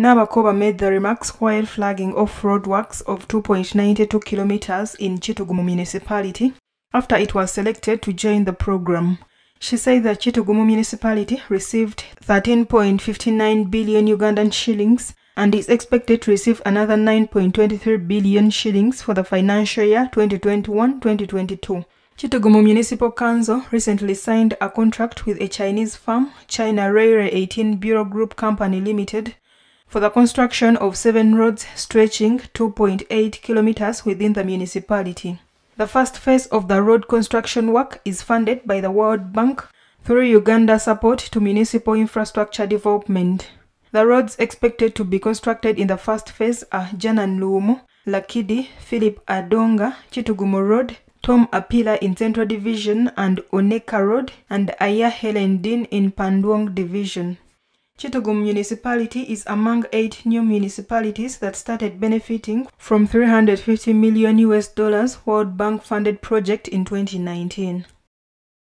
Nabakooba made the remarks while flagging off-road works of 2.92 kilometers in Chitugumu municipality after it was selected to join the program. She said that Chitugumu municipality received 13.59 billion Ugandan shillings and is expected to receive another 9.23 billion shillings for the financial year 2021-2022. Chitugumu Municipal Council recently signed a contract with a Chinese firm, China Railway 18 Bureau Group Company Limited, for the construction of seven roads stretching 2.8 kilometers within the municipality. The first phase of the road construction work is funded by the World Bank through Uganda support to municipal infrastructure development. The roads expected to be constructed in the first phase are Janan Luumu, Lakidi, Philip Adonga, Chitugumo Road, Tom Apila in Central Division and Oneka Road, and Aya Helen Dean in panduong Division. Chitugumu municipality is among eight new municipalities that started benefiting from 350 million US dollars World Bank funded project in 2019.